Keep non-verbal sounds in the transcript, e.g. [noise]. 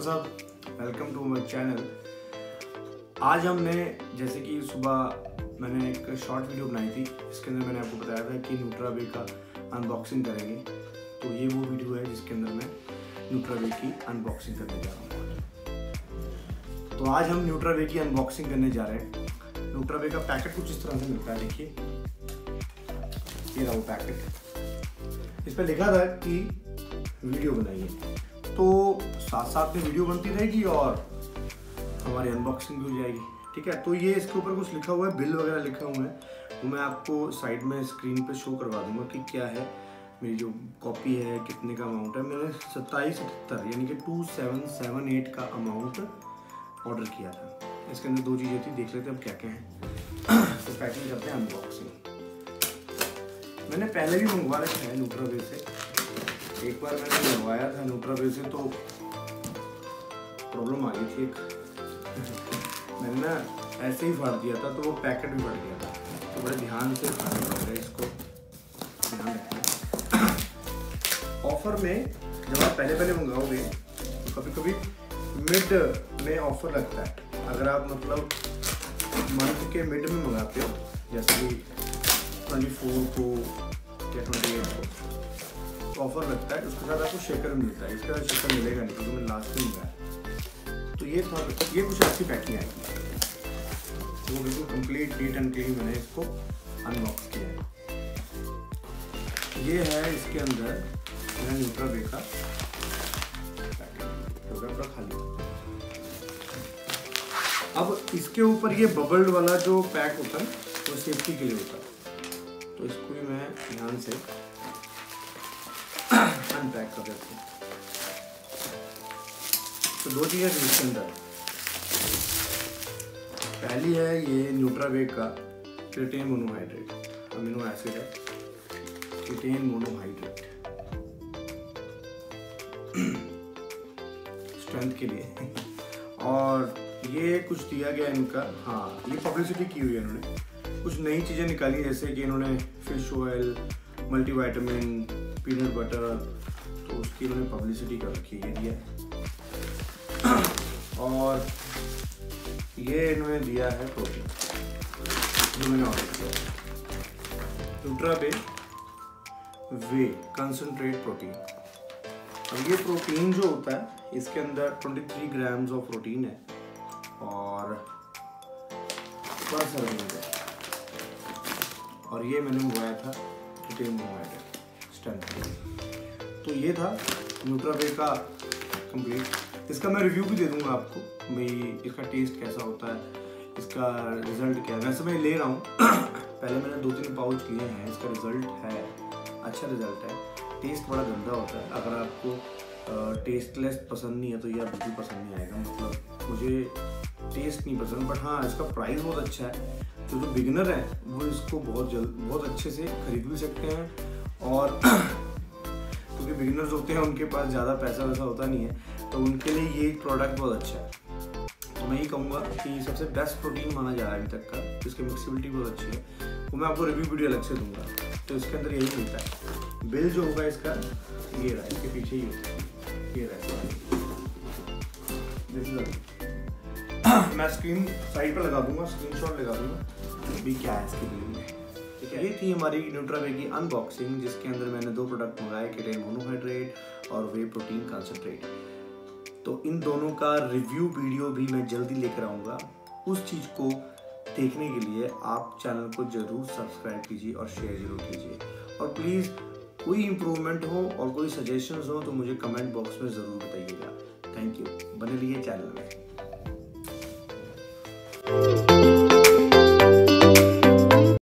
Doctor साहब welcome to my channel आज हमने, जैसे कि सुबह मैंने एक शॉर्ट वीडियो बनाई थी इसके अंदर मैंने आपको बताया था कि न्यूट्रावे का अनबॉक्सिंग करेंगे। तो ये वो वीडियो है जिसके अंदर मैं न्यूट्रावे की अनबॉक्सिंग करने जा रहा हूँ। तो आज हम न्यूट्रावे की अनबॉक्सिंग करने जा रहे हैं। न्यूट्रावे का पैकेट कुछ इस तरह से मिलता है, देखिए। ये रहा वो पैकेट इस पर लिखा था कि वीडियो बनाइए। तो साथ साथ में वीडियो बनती रहेगी और हमारी अनबॉक्सिंग भी हो जाएगी। ठीक है? तो ये इसके ऊपर कुछ लिखा हुआ है, बिल वगैरह लिखा हुआ है। वो मैं आपको साइड में स्क्रीन पे शो करवा दूँगा कि क्या है। मेरी जो कॉपी है, कितने का अमाउंट है। मैंने सत्ताईस अठहत्तर यानी कि टू सेवन सेवन एट का अमाउंट ऑर्डर किया था। इसके अंदर दो चीज़ें थी, देख लेते हैं अब क्या क्या है। [coughs] तो पैकिंग करते हैं अनबॉक्सिंग मैंने पहले भी मंगवा रखे हैं न्यूट्रावे से। एक बार मैंने मंगवाया था न्यूट्रावे से तो प्रॉब्लम आ गई थी एक। मैंने ना ऐसे ही फाड़ दिया था तो वो पैकेट भी फट गया था। तो बड़े ध्यान से फाड़ना पड़ेगा इसको। ध्यान रखना। ऑफ़र में जब आप पहले पहले मंगाओगे तो कभी कभी मिड में ऑफ़र लगता है। अगर आप मतलब मंथ के मिड में मंगाते हो, जैसे कि ट्वेंटी फोर को या ट्वेंटी एट को ऑफ़र लगता है, उसके साथ आपको शेकर मिलता है। इसके साथ शेकर मिलेगा नहीं, क्योंकि मैंने लास्ट में मंगाया तो ये था, ये कुछ अच्छी पैकिंग आएगी तो वो बिल्कुल कंप्लीट नीट एंड क्लीन मैंने इसको अनबॉक्स किया है। ये है इसके अंदर मेरा न्यूट्रा पूरा खाली। अब इसके ऊपर ये बबल्ड वाला जो पैक होता है, वो सेफ्टी के लिए होता है। तो इसको भी मैं ध्यान से अनपैक कर देते हैं तो दो चीज़ें थी इसके अंदर पहली है ये न्यूट्रावेक का क्रिटेन मोनोहाइड्रेट, अमीनो एसिड है। Creatine monohydrate. स्ट्रेंथ के लिए। और ये कुछ दिया गया इनका। हाँ ये पब्लिसिटी की हुई है इन्होंने। कुछ नई चीज़ें निकाली जैसे कि इन्होंने fish oil multivitamin peanut butter तो उसकी उन्होंने पब्लिसिटी कर रखी है, ये और ये इन्होंने दिया है प्रोटीन जो मैंने ऑर्डर किया Nutrabay whey concentrate protein अब ये प्रोटीन जो होता है, इसके अंदर 23 ग्राम्स ऑफ़ प्रोटीन है। और बड़ा सर्विंग है और ये मैंने मंगवाया था प्रोटीन मंगवाया था। स्टैंड तो ये था न्यूट्रावे का कंप्लीट इसका मैं रिव्यू भी दे दूँगा आपको, भाई इसका टेस्ट कैसा होता है, इसका रिज़ल्ट क्या है। वैसे मैं ले रहा हूँ। [coughs] पहले मैंने दो तीन पाउच लिए हैं, इसका रिज़ल्ट है अच्छा रिज़ल्ट है। टेस्ट बड़ा गंदा होता है। अगर आपको टेस्टलेस पसंद नहीं है तो यह बिल्कुल पसंद नहीं आएगा। मतलब मुझे टेस्ट नहीं पसंद बट हाँ इसका प्राइस बहुत अच्छा है। तो जो बिगनर है, वो इसको बहुत जल्द, बहुत अच्छे से खरीद भी सकते हैं। और [clears throat] क्योंकि बिगिनर्स होते हैं, उनके पास ज़्यादा पैसा वैसा होता नहीं है तो उनके लिए ये प्रोडक्ट बहुत अच्छा है। तो मैं ये कहूँगा कि सबसे बेस्ट प्रोटीन माना जा रहा है अभी तक का इसकी मिक्सिबिलिटी बहुत अच्छी है, वो मैं आपको रिव्यू वीडियो अलग से दूँगा। तो इसके अंदर यही मिलता है। बिल जो होगा इसका, ये रहा इसके पीछे ही होता है। ये रहा [clears throat] मैं स्क्रीन साइड पर लगा दूँगा स्क्रीन शॉट लगा दूँगा अभी क्या है इसके बिल में है ये थी हमारी न्यूट्रावे की अनबॉक्सिंग जिसके अंदर मैंने दो प्रोडक्ट मंगाए केटेन मोनोहाइड्रेट और वे प्रोटीन कंसनट्रेट तो इन दोनों का रिव्यू वीडियो भी मैं जल्दी लेकर आऊँगा। उस चीज़ को देखने के लिए आप चैनल को ज़रूर सब्सक्राइब कीजिए और शेयर ज़रूर कीजिए। और प्लीज़ कोई इम्प्रूवमेंट हो और कोई सजेशंस हो तो मुझे कमेंट बॉक्स में ज़रूर बताइएगा। थैंक यू बने रहिए चैनल में।